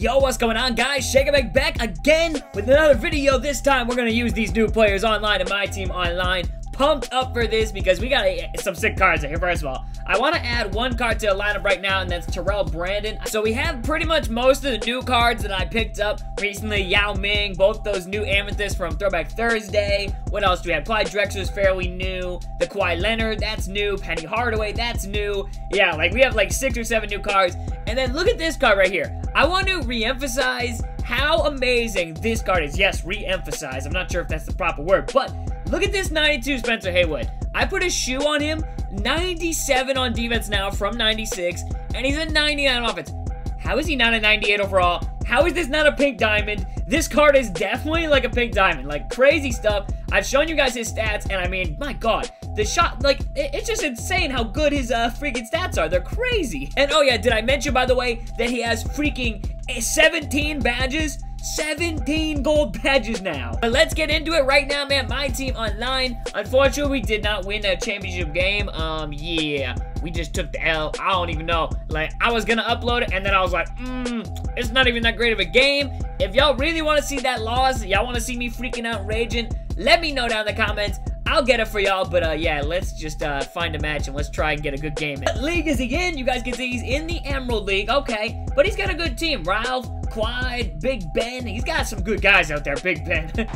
Yo, what's going on guys? Shake back again with another video. This time we're gonna use these new players online in my team online pumped up for this because we got a, some sick cards here. First of all, I want to add one card to the lineup right now, and that's Terrell Brandon. So we have pretty much most of the new cards that I picked up recently. Yao Ming, both those new Amethysts from Throwback Thursday. What else do we have? Clyde Drexler's fairly new. The Kawhi Leonard, that's new. Penny Hardaway, that's new. Yeah, like we have like six or seven new cards. And then look at this card right here. I want to re-emphasize how amazing this card is. Yes, re-emphasize. I'm not sure if that's the proper word, but Look at this 92 Spencer Haywood. I put a shoe on him, 97 on defense now from 96, and he's a 99 offense. How is he not a 98 overall? How is this not a pink diamond? This card is definitely like a pink diamond. Like, crazy stuff. I've shown you guys his stats, and I mean, my god. The shot, like, it's just insane how good his uh, freaking stats are. They're crazy. And oh yeah, did I mention, by the way, that he has freaking 17 badges? 17 gold badges now. But let's get into it right now, man. My team online. Unfortunately, we did not win that championship game. Um, yeah. We just took the L. I don't even know. Like, I was gonna upload it, and then I was like, mmm, it's not even that great of a game. If y'all really want to see that loss, y'all want to see me freaking out raging, let me know down in the comments. I'll get it for y'all, but uh, yeah, let's just uh, find a match and let's try and get a good game in. League is he in? You guys can see he's in the Emerald League. Okay, but he's got a good team. Ralph, Clyde, Big Ben. He's got some good guys out there, Big Ben.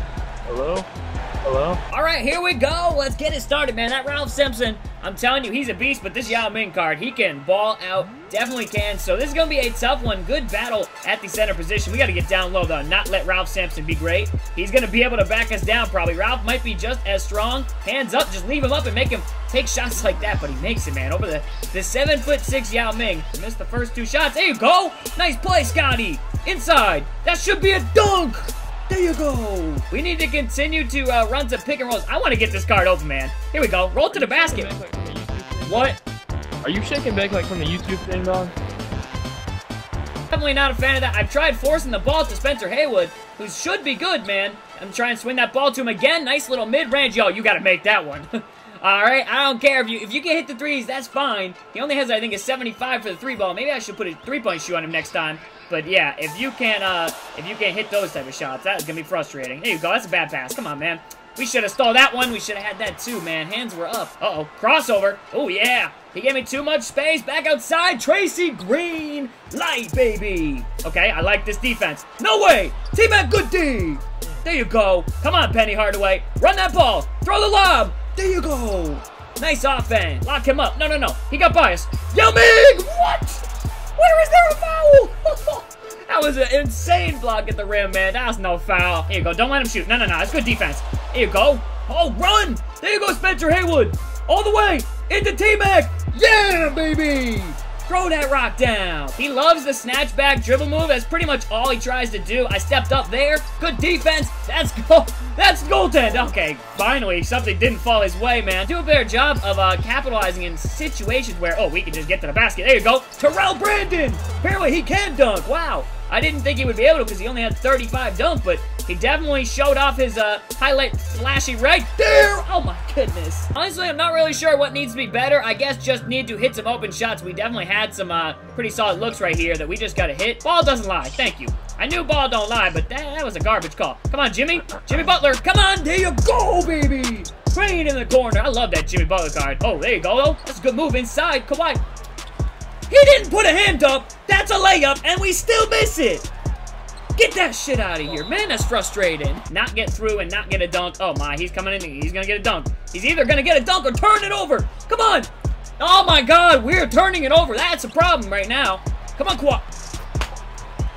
Hello? Hello? All right, here we go. Let's get it started, man. That Ralph Sampson, I'm telling you, he's a beast, but this Yao Ming card, he can ball out. Definitely can. So this is going to be a tough one. Good battle at the center position. We got to get down low, though. Not let Ralph Sampson be great. He's going to be able to back us down, probably. Ralph might be just as strong. Hands up. Just leave him up and make him take shots like that, but he makes it, man. Over the, the 7 foot six Yao Ming. Missed the first two shots. There you go. Nice play, Scottie. Inside. That should be a dunk. There you go. We need to continue to uh, run some pick and rolls. I want to get this card open, man. Here we go. Roll to the basket. What? Are you shaking back like from the YouTube thing, dog? Definitely not a fan of that. I've tried forcing the ball to Spencer Haywood, who should be good, man. I'm trying to swing that ball to him again. Nice little mid-range. Yo, you got to make that one. All right, I don't care if you if you can hit the threes, that's fine. He only has, I think, a 75 for the three ball. Maybe I should put a three-point shoe on him next time. But yeah, if you can't uh if you can't hit those type of shots, that is gonna be frustrating. There you go. That's a bad pass. Come on, man. We should have stole that one. We should have had that too, man. Hands were up. Uh-oh. Crossover. Oh, yeah. He gave me too much space. Back outside. Tracy Green. Light, baby. Okay, I like this defense. No way. Team at good D. There you go. Come on, Penny Hardaway. Run that ball. Throw the lob. There you go. Nice offense. Lock him up. No, no, no. He got biased. Yao! What? Where is there a foul? that was an insane block at the rim, man. That was no foul. Here you go. Don't let him shoot. No, no, no. That's good defense. Here you go. Oh, run. There you go, Spencer Haywood. All the way into T-Mac. Yeah, baby. Throw that rock down. He loves the snatch back dribble move. That's pretty much all he tries to do. I stepped up there. Good defense. That's goal. That's goaltend. Okay, finally, something didn't fall his way, man. Do a better job of uh, capitalizing in situations where, oh, we can just get to the basket. There you go. Terrell Brandon. Apparently, he can dunk. Wow. I didn't think he would be able to because he only had 35 dunk, but he definitely showed off his uh, highlight flashy right there. Oh my goodness. Honestly, I'm not really sure what needs to be better. I guess just need to hit some open shots. We definitely had some uh, pretty solid looks right here that we just got to hit. Ball doesn't lie. Thank you. I knew ball don't lie, but that, that was a garbage call. Come on, Jimmy. Jimmy Butler. Come on. There you go, baby. Crane in the corner. I love that Jimmy Butler card. Oh, there you go. That's a good move inside. Kawhi. He didn't put a hand up. That's a layup, and we still miss it. Get that shit out of here, man. That's frustrating. Not get through and not get a dunk. Oh my, he's coming in. He's gonna get a dunk. He's either gonna get a dunk or turn it over. Come on. Oh my god, we're turning it over. That's a problem right now. Come on, Kawhi.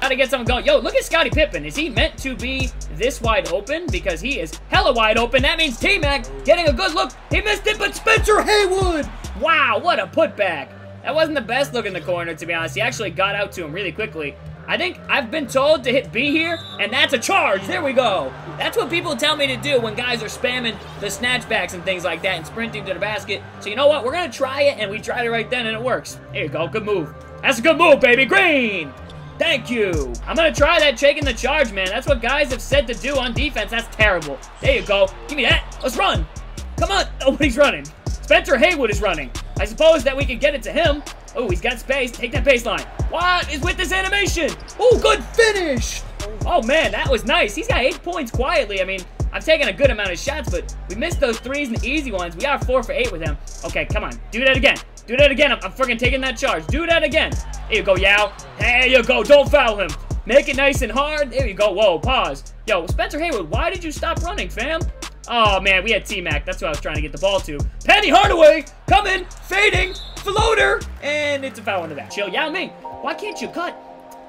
Gotta get something going. Yo, look at Scottie Pippen. Is he meant to be this wide open? Because he is hella wide open. That means T-Mac getting a good look. He missed it, but Spencer Haywood. Wow, what a putback. That wasn't the best look in the corner, to be honest. He actually got out to him really quickly. I think I've been told to hit B here, and that's a charge. There we go. That's what people tell me to do when guys are spamming the snatchbacks and things like that and sprinting to the basket. So you know what? We're going to try it, and we tried it right then, and it works. There you go. Good move. That's a good move, baby. Green. Thank you. I'm going to try that taking the charge, man. That's what guys have said to do on defense. That's terrible. There you go. Give me that. Let's run. Come on. Oh, Nobody's running. Spencer Haywood is running. I suppose that we could get it to him. Oh, he's got space. Take that baseline. What is with this animation? Oh, good finish. Oh, man, that was nice. He's got eight points quietly. I mean, I've taken a good amount of shots, but we missed those threes and easy ones. We are four for eight with him. Okay, come on. Do that again. Do that again. I'm, I'm freaking taking that charge. Do that again. There you go, Yao. There you go. Don't foul him. Make it nice and hard. There you go. Whoa, pause. Yo, Spencer Haywood, why did you stop running, fam? Oh, man, we had T-Mac. That's what I was trying to get the ball to. Penny Hardaway coming, fading, floater, and it's a foul into that. Chill, Yao Ming. Why can't you cut?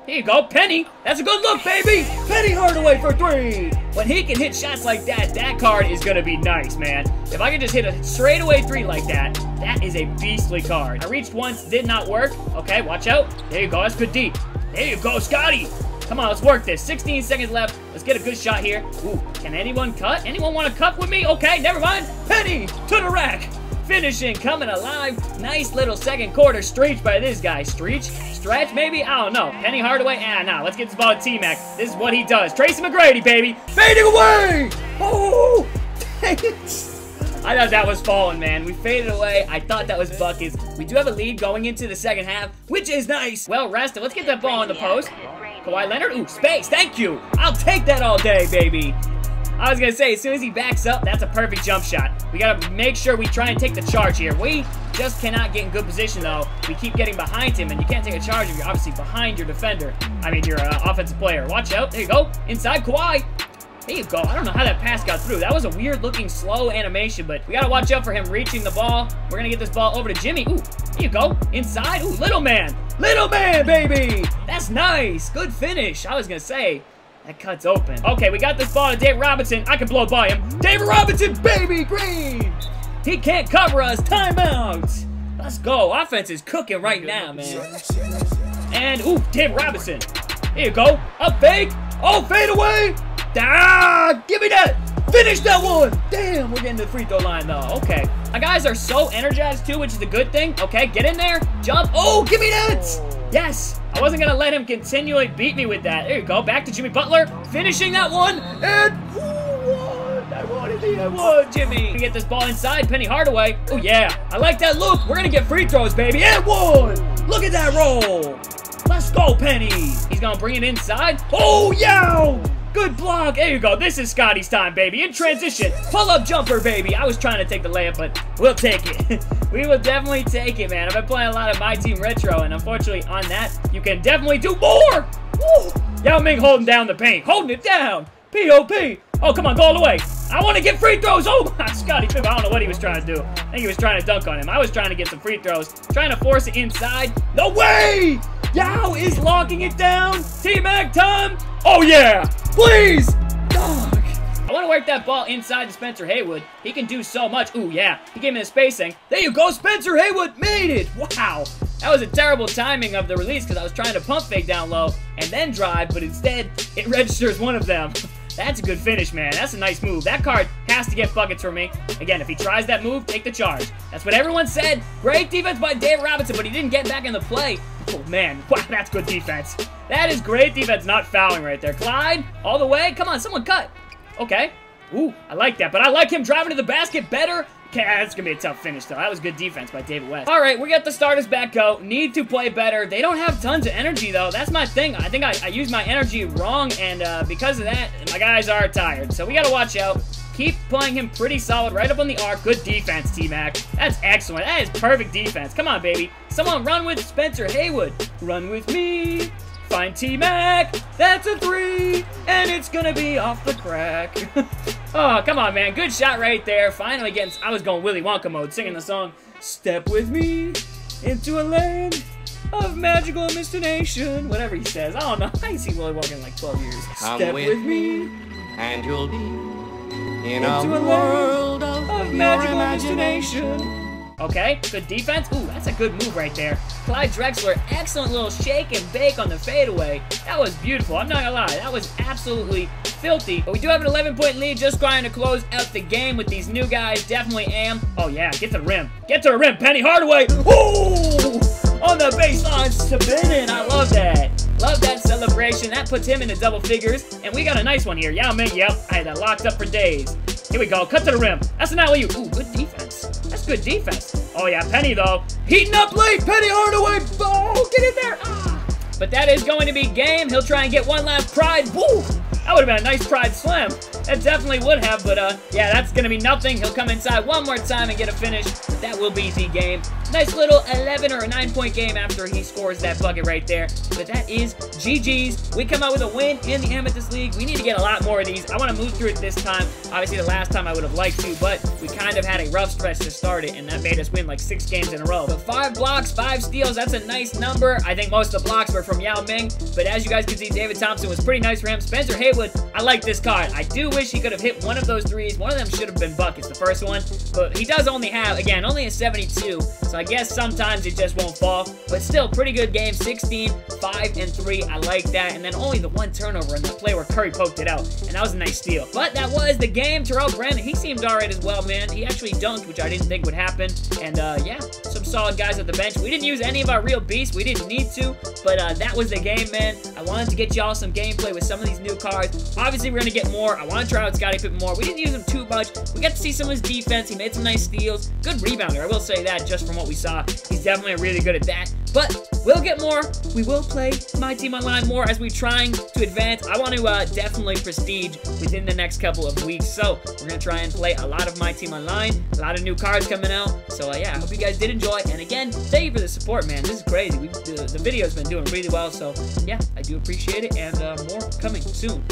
Here you go, Penny. That's a good look, baby. Penny Hardaway for three. When he can hit shots like that, that card is going to be nice, man. If I can just hit a straightaway three like that, that is a beastly card. I reached once, did not work. Okay, watch out. There you go. That's good deep. There you go, Scottie. Come on, let's work this. 16 seconds left. Let's get a good shot here. Ooh, can anyone cut? Anyone want to cut with me? Okay, never mind. Penny to the rack. Finishing, coming alive. Nice little second quarter stretch by this guy. Stretch? Stretch, maybe? I don't know. Penny Hardaway? Ah, nah, let's get this ball to T-Mac. This is what he does. Tracy McGrady, baby. Fading away! Oh! I thought that was falling, man. We faded away. I thought that was buckets. We do have a lead going into the second half, which is nice. Well rested. Let's get that ball in the post. Kawhi Leonard. Ooh, space. Thank you. I'll take that all day, baby. I was going to say, as soon as he backs up, that's a perfect jump shot. We got to make sure we try and take the charge here. We just cannot get in good position, though. We keep getting behind him, and you can't take a charge if you're obviously behind your defender. I mean, your uh, offensive player. Watch out. There you go. Inside Kawhi. There you go. I don't know how that pass got through. That was a weird-looking slow animation, but we got to watch out for him reaching the ball. We're going to get this ball over to Jimmy. Ooh, there you go. Inside. Ooh, little man. Little man, baby. That's nice. Good finish. I was going to say, that cut's open. Okay, we got this ball to Dave Robinson. I can blow by him. Dave Robinson, baby, green. He can't cover us. Timeout. Let's go. Offense is cooking right now, man. And, ooh, Dave Robinson. Here you go. Up fake. Oh, fade away. Ah, give me that. Finish that one. Damn, we're getting to the free throw line, though. Okay. My guys are so energized, too, which is a good thing. Okay, get in there. Jump. Oh, give me that. Yes. I wasn't going to let him continually beat me with that. There you go. Back to Jimmy Butler. Finishing that one. And who? I wanted the I Jimmy. We get this ball inside. Penny Hardaway. Oh, yeah. I like that look. We're going to get free throws, baby. And one. Look at that roll. Let's go, Penny. He's going to bring it inside. Oh, yeah. Good block. There you go. This is Scottie's time, baby. In transition. Pull-up jumper, baby. I was trying to take the layup, but we'll take it. we will definitely take it, man. I've been playing a lot of My Team Retro, and unfortunately on that, you can definitely do more. Woo! Yao Ming holding down the paint. Holding it down. P.O.P. Oh, come on. Go all the way. I want to get free throws. Oh, my Scottie Pippen. I don't know what he was trying to do. I think he was trying to dunk on him. I was trying to get some free throws. Trying to force it inside. No way! Yao is locking it down. T-Mac time. Oh, yeah. Please. Dog. I want to work that ball inside to Spencer Haywood. He can do so much. Ooh, yeah. He gave me the spacing. There you go. Spencer Haywood made it. Wow. That was a terrible timing of the release because I was trying to pump fake down low and then drive, but instead it registers one of them. That's a good finish, man. That's a nice move. That card has to get buckets for me. Again, if he tries that move, take the charge. That's what everyone said. Great defense by Dave Robinson, but he didn't get back in the play. Oh, man. Wow, that's good defense. That is great defense, not fouling right there. Clyde, all the way. Come on, someone cut. Okay. Ooh, I like that, but I like him driving to the basket better. Okay, that's gonna be a tough finish, though. That was good defense by David West. All right, we got the starters back out. Need to play better. They don't have tons of energy, though. That's my thing. I think I, I used my energy wrong, and uh, because of that, my guys are tired. So we gotta watch out. Keep playing him pretty solid, right up on the arc. Good defense, T-Mac. That's excellent. That is perfect defense. Come on, baby. Someone run with Spencer Haywood. Run with me. Find T-Mac. That's a three. And it's gonna be off the crack. oh, come on, man. Good shot right there. Finally getting... I was going Willy Wonka mode, singing the song. Step with me into a land of magical imagination. Whatever he says. I don't know. I ain't seen Willy Wonka in like 12 years. Come Step with with me and you'll be in into a a world of, of magical imagination. Okay, good defense. Ooh, that's a good move right there. Clyde Drexler, excellent little shake and bake on the fadeaway. That was beautiful. I'm not gonna lie, that was absolutely filthy. But we do have an 11-point lead, just trying to close out the game with these new guys. Definitely am. Oh yeah, get to the rim. Get to the rim, Penny Hardaway. Ooh! On the baseline, spinning. I love that. Love that celebration. That puts him into double figures. And we got a nice one here. Yao Ming, yep. I had that locked up for days. Here we go. Cut to the rim. That's an alley-oop. Ooh, good defense. That's good defense. Oh, yeah. Penny, though. Heating up late. Penny Hardaway. Oh, get in there. Ah. But that is going to be game. He'll try and get one last pride. Woo! That would have been a nice pride slam. That definitely would have, but uh, yeah, that's to be nothing. He'll come inside one more time and get a finish. But that will be the game. Nice little 11 or a 9-point game after he scores that bucket right there. But that is GG's. We come out with a win in the Amethyst League. We need to get a lot more of these. I want to move through it this time. Obviously, the last time I would have liked to, but we kind of had a rough stretch to start it, and that made us win like six games in a row. But five blocks, five steals, that's a nice number. I think most of the blocks were from Yao Ming, but as you guys can see, David Thompson was pretty nice for him. Spencer Haywood, I like this card. I do wish he could have hit one of those threes. One of them should have been buckets, the first one, but he does only have, again, only a 72, so I guess sometimes it just won't fall, but still, pretty good game. 16, 5, and 3. I like that. And then only the one turnover in the play where Curry poked it out, and that was a nice steal. But that was the game. Terrell Brandon, he seemed alright as well, man. He actually dunked, which I didn't think would happen. And, uh, yeah, some solid guys at the bench. We didn't use any of our real beasts. We didn't need to, but uh, that was the game, man. I wanted to get y'all some gameplay with some of these new cards. Obviously, we're going to get more. I want to try out Scottie Pippen more. We didn't use him too much. We got to see some of his defense. He made some nice steals. Good rebounder, I will say that just from what we saw. He's definitely really good at that. But we'll get more. We will play my team online more as we're trying to advance. I want to uh, definitely prestige within the next couple of weeks. So we're going to try and play a lot of my team online. A lot of new cards coming out. So uh, yeah, I hope you guys did enjoy. And again, thank you for the support, man. This is crazy. We, the, the video's been doing really well. So yeah, I do appreciate it. And uh, more coming soon.